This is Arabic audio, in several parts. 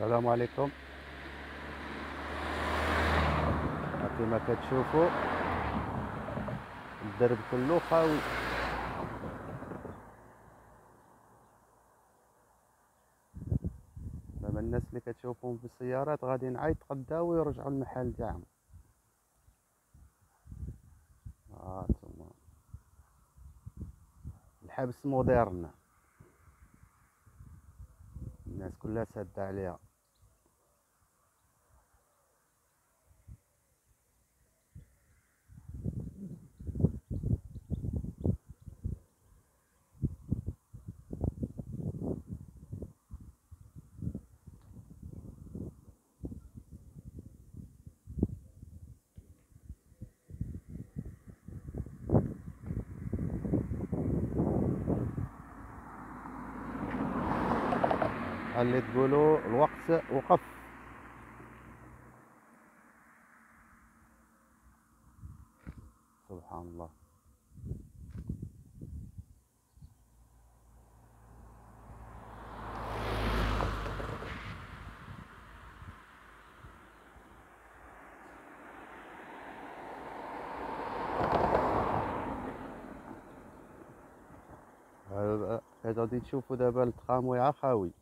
السلام عليكم. كما كتشوفوا الدرب كله خاوي. دابا الناس اللي كتشوفوهم في السيارات غادي نعيط غداو ويرجعوا المحل تاعهم. هانتوما الحبس موديرن الناس كلها سادة عليها. اللي تقولوا الوقت وقف. سبحان الله. هذا غادي تشوفوا دابا التراموي خاوي.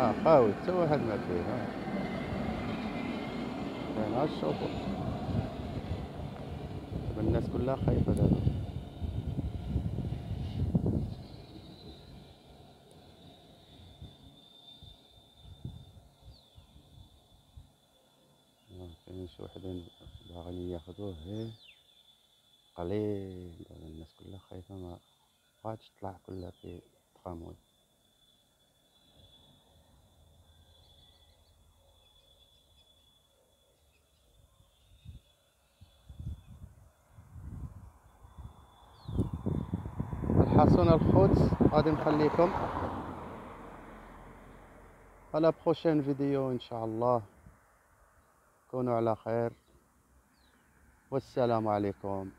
آه خاوي حتى واحد ما فيه ها. كاين الشوفور دابا الناس كلها خايفة دابا كاين شي وحدين باغيين ياخدوه غير قليل الناس كلها خايفة ما بغاتش تطلع كلها في التراموي الحسن الخوت غادي نخليكم على بروشين فيديو إن شاء الله. كونوا على خير. والسلام عليكم.